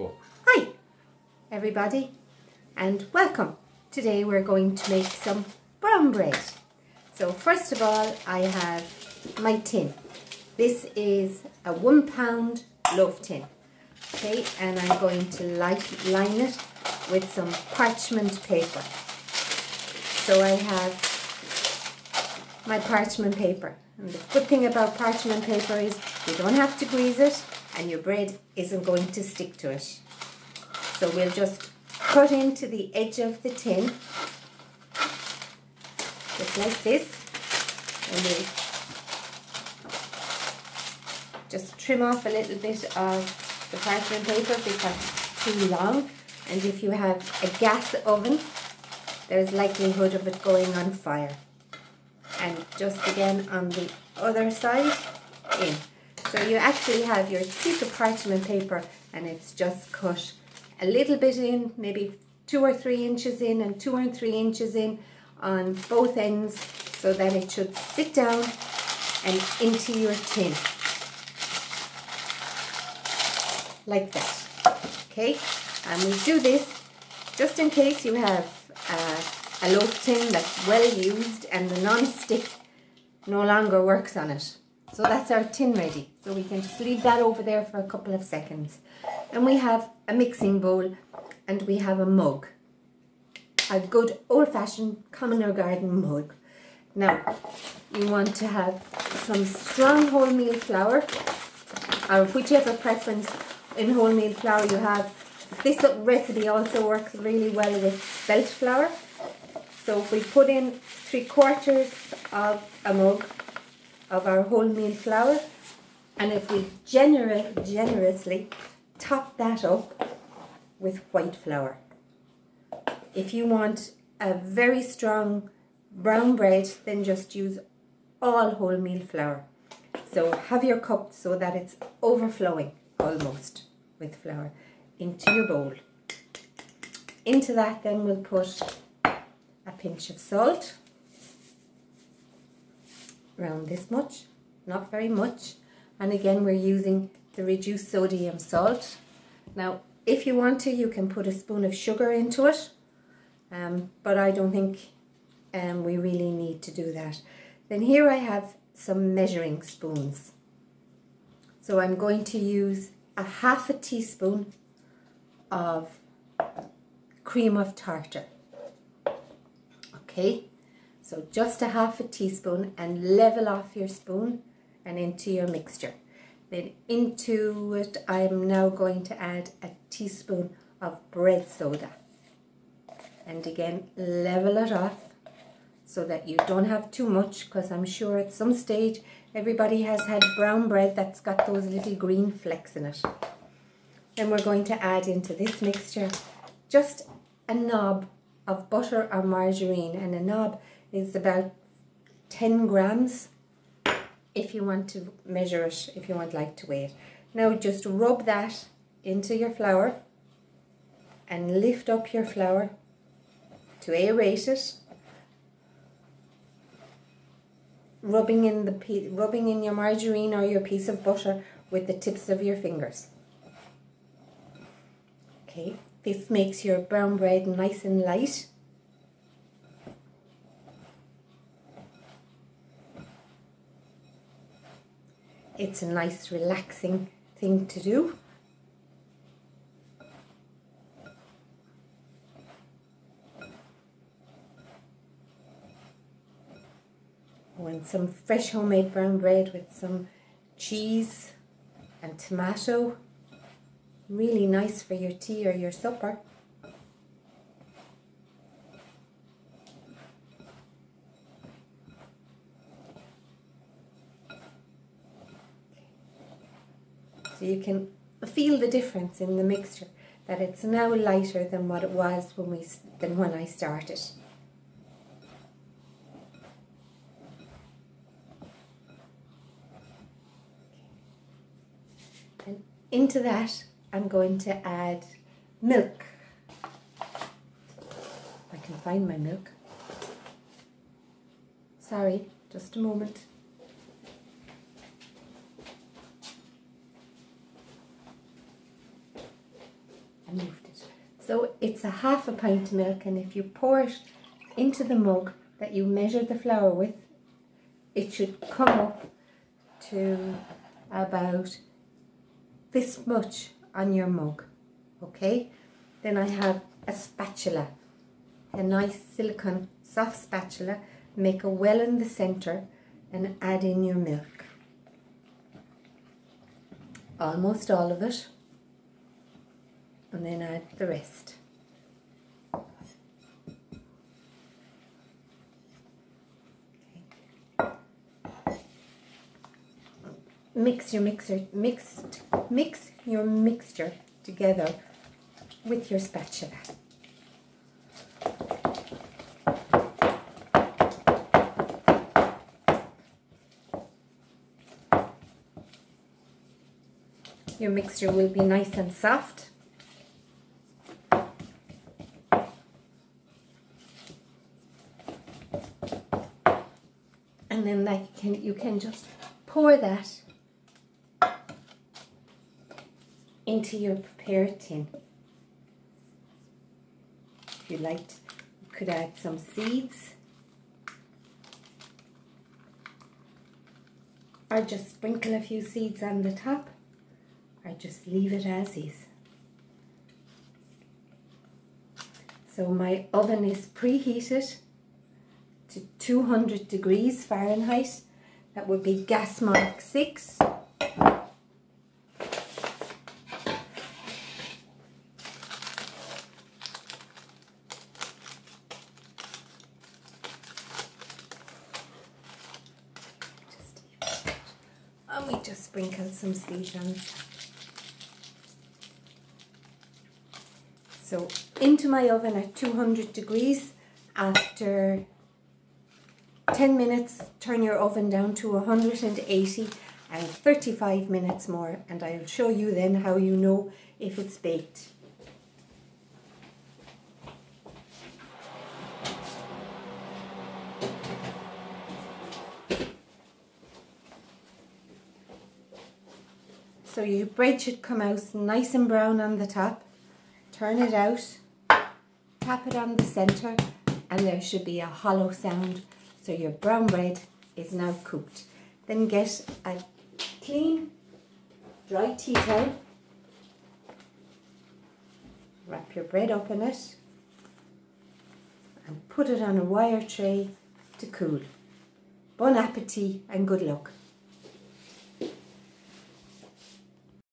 Go. Hi, everybody, and welcome. Today we're going to make some brown bread. So first of all, I have my tin. This is a one pound loaf tin. Okay, and I'm going to light, line it with some parchment paper. So I have my parchment paper. And the good thing about parchment paper is you don't have to grease it and your bread isn't going to stick to it. So we'll just cut into the edge of the tin, just like this, and we'll just trim off a little bit of the parchment paper because it's too long. And if you have a gas oven, there's likelihood of it going on fire. And just again on the other side, in. So you actually have your piece of parchment paper and it's just cut a little bit in, maybe two or three inches in and two or three inches in on both ends so that it should sit down and into your tin. Like that. Okay, and we do this just in case you have uh, a loaf tin that's well used and the non-stick no longer works on it. So that's our tin ready. So we can just leave that over there for a couple of seconds. And we have a mixing bowl and we have a mug. A good old-fashioned common or garden mug. Now, you want to have some strong wholemeal flour or whichever preference in wholemeal flour you have. This recipe also works really well with spelt flour. So we put in three quarters of a mug of our wholemeal flour and if we gener generously top that up with white flour. If you want a very strong brown bread then just use all wholemeal flour. So have your cup so that it's overflowing almost with flour into your bowl. Into that then we'll put a pinch of salt around this much, not very much. And again, we're using the reduced sodium salt. Now, if you want to, you can put a spoon of sugar into it, um, but I don't think um, we really need to do that. Then here I have some measuring spoons. So I'm going to use a half a teaspoon of cream of tartar. Okay, so just a half a teaspoon and level off your spoon and into your mixture. Then into it I'm now going to add a teaspoon of bread soda. And again level it off so that you don't have too much because I'm sure at some stage everybody has had brown bread that's got those little green flecks in it. Then we're going to add into this mixture just a knob of butter or margarine and a knob is about 10 grams if you want to measure it, if you want like to weigh it. Now just rub that into your flour and lift up your flour to aerate it. Rubbing in the rubbing in your margarine or your piece of butter with the tips of your fingers. Okay, this makes your brown bread nice and light It's a nice relaxing thing to do. and some fresh homemade brown bread with some cheese and tomato. Really nice for your tea or your supper. So you can feel the difference in the mixture, that it's now lighter than what it was when we than when I started. And into that I'm going to add milk. I can find my milk. Sorry, just a moment. It. So it's a half a pint of milk and if you pour it into the mug that you measure the flour with, it should come up to about this much on your mug. Okay, then I have a spatula, a nice silicone soft spatula. Make a well in the center and add in your milk. Almost all of it. And then add the rest. mix your mixer mixed mix your mixture together with your spatula. Your mixture will be nice and soft. And then that can you can just pour that into your prepared tin. If you liked, you could add some seeds. Or just sprinkle a few seeds on the top. Or just leave it as is. So my oven is preheated to 200 degrees Fahrenheit. That would be gas mark 6. And we just sprinkle some on So into my oven at 200 degrees after 10 minutes turn your oven down to 180 and 35 minutes more and I'll show you then how you know if it's baked. So your bread should come out nice and brown on the top. Turn it out, tap it on the centre and there should be a hollow sound. So your brown bread is now cooked. Then get a clean dry tea towel. Wrap your bread up in it and put it on a wire tray to cool. Bon appetit and good luck.